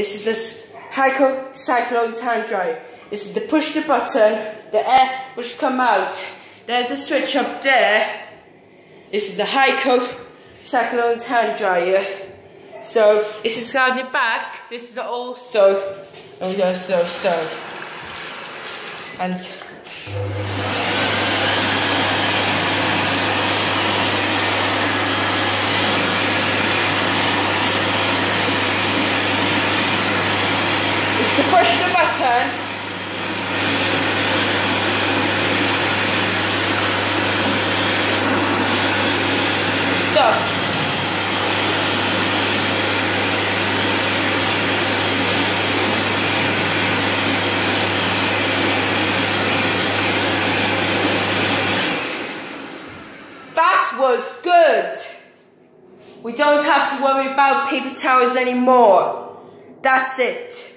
This is the Hyco Cyclones hand dryer. This is the push the button, the air will come out. There's a switch up there. This is the Hyco Cyclones hand dryer. So this is on the back. This is also oh so so and to push the button stop. That was good. We don't have to worry about paper towels anymore. That's it